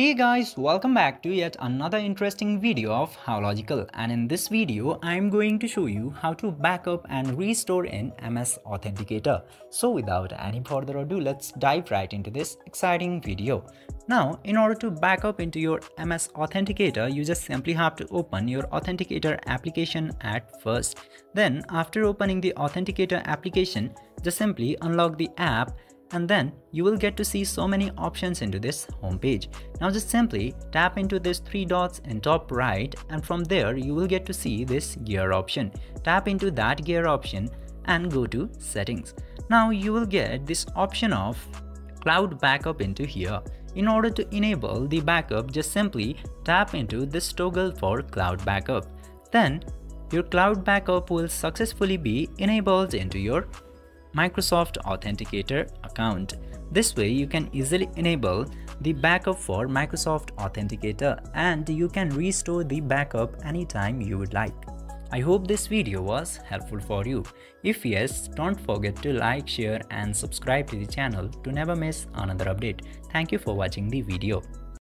Hey guys, welcome back to yet another interesting video of HowLogical and in this video I am going to show you how to backup and restore in MS Authenticator. So without any further ado, let's dive right into this exciting video. Now, in order to backup into your MS Authenticator, you just simply have to open your Authenticator application at first. Then after opening the Authenticator application, just simply unlock the app and then you will get to see so many options into this homepage. Now just simply tap into this three dots in top right and from there you will get to see this gear option. Tap into that gear option and go to settings. Now you will get this option of cloud backup into here. In order to enable the backup just simply tap into this toggle for cloud backup. Then your cloud backup will successfully be enabled into your Microsoft Authenticator account. This way you can easily enable the backup for Microsoft Authenticator and you can restore the backup anytime you would like. I hope this video was helpful for you. If yes, don't forget to like, share and subscribe to the channel to never miss another update. Thank you for watching the video.